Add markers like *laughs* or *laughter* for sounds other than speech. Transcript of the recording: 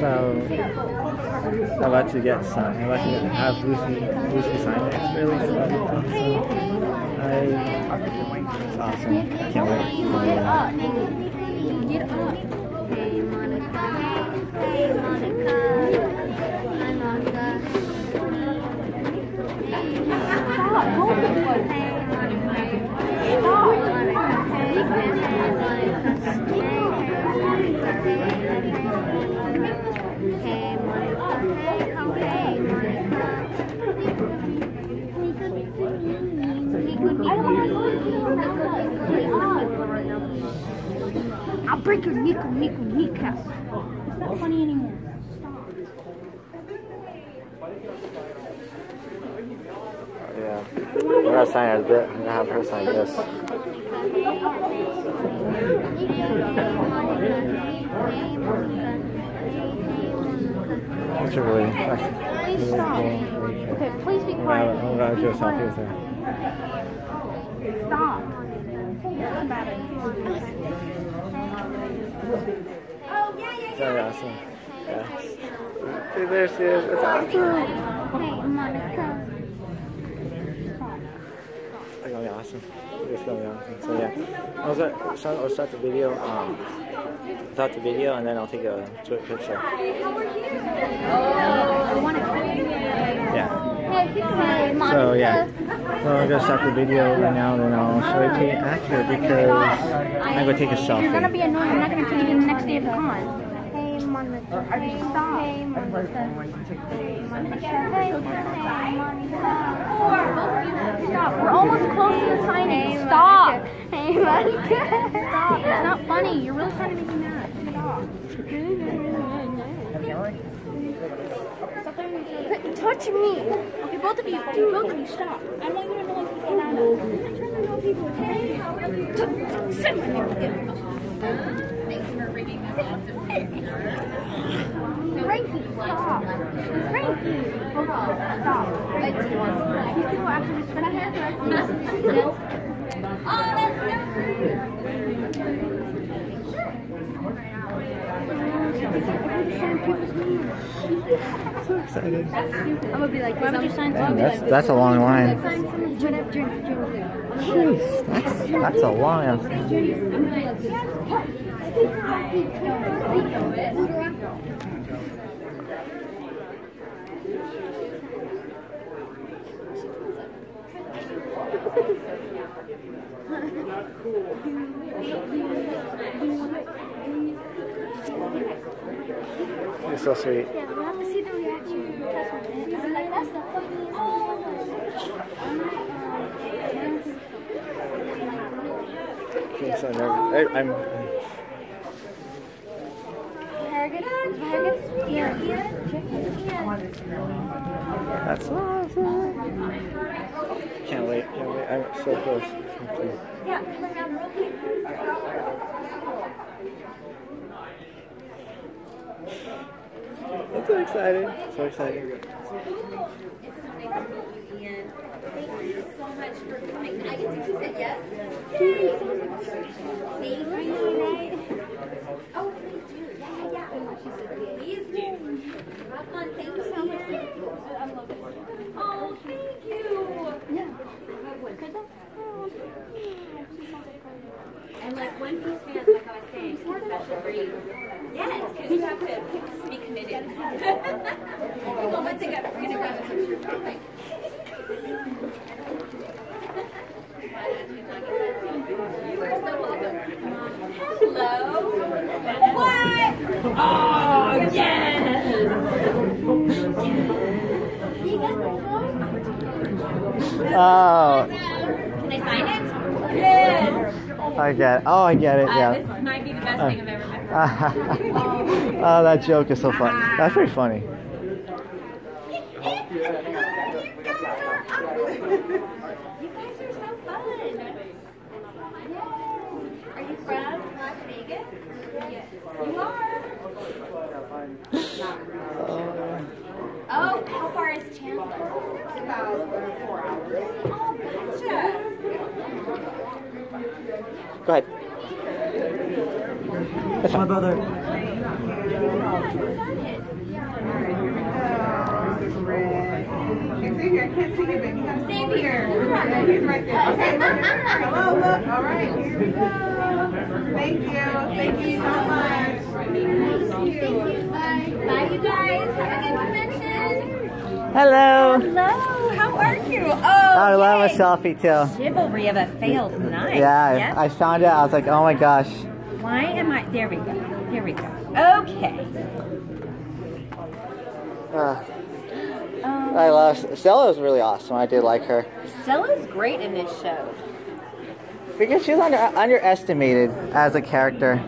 So I'm about to get signed. I'm about to have Luci Luci sign it. Really, so I it's awesome. I can't wait. Get up. Get up. Hey Monica. Hey Monica. Hi Monica. Stop. Hey Monica. Stop. Monica. Hey Hey Monica. Hey Hey Monica. I'll break your kneecap, kneecap, kneecap. It's not funny anymore. Yeah. We're gonna sign it a bit. I'm gonna have her sign this. It's a really, Please stop. cool. Really cool. Okay, please be quiet. I'm gonna do a selfie with quiet. her. Stop. It's really awesome. Yeah. See, there she is. It's awesome. Hey, Monica. It's gonna be awesome. It's gonna be awesome. So yeah, I'll start, start, I'll start the video. Um, start the video and then I'll take a quick picture. I want to. Yeah. Hey, Monica. So yeah. So I'm gonna stop the video right now, then I'll show it to you after because I'm gonna take a If you're gonna selfie. be annoying, I'm not gonna take you the next day of the con. Hey, Monica. Hey, stop. Hey, Monica. Hey, Monica. Hey, Monica. Stop. We're almost close to the signing. Stop. Hey, Monica. Stop. It's not funny. You're really trying to make me mad. Stop. Stop throwing Touch me. Okay, both of you. Both of you, stop. I don't even know what to say now. I'm trying to know people. Hey, how are you? Sit name. Frankie, stop. Frankie. Stop. These people actually respect So *laughs* excited. I'm gonna be like, why would you sign Damn, that's that's a long line. Jeff, Jeff, Jeez, that's that's a long. You're so sweet. Yeah, we'll have to see the reaction. That's the funniest I'm so nervous. I'm. That's awesome. Can't wait. Can't wait. I'm so close. Yeah, come around real quick. I'm so excited. So excited. Thank you so much for coming. I get to keep it, yes? Thank you. Oh, please do. Yeah, yeah, yeah. Please do. Rock on. Thank you so much. Oh, thank you. And like One Piece fans, like I was saying, especially for you. Yes, because you have to be committed. *laughs* well, once again, we're gonna grab a picture real quick. You are so welcome. Hello. What? Oh yes. Oh, Can I sign it? Yes. I get it. Oh, I get it. Uh, Yeah. this might be the best thing I've ever met. *laughs* oh, that joke is so funny. That's pretty funny. You guys are so fun. Are you from Las *laughs* Vegas? Yes. You are. Oh, how far is Chandler? It's about four hours. Oh, gotcha. Go ahead. That's My brother. Xavier, I can't see you, baby. You gotta Xavier. He's right there. Okay, Hello, look. All right, here we go. Thank you. Thank you so much. Thank you. Bye, you guys. Have a good convention. Hello. Hello. You? Oh, I love a selfie too. Chivalry of a failed knight. Yeah, Yes? I found it. I was like, oh my gosh. Why am I? There we go. Here we go. Okay. Uh, Um, I love Stella was really awesome. I did like her Stella's great in this show. because she's under, underestimated as a character.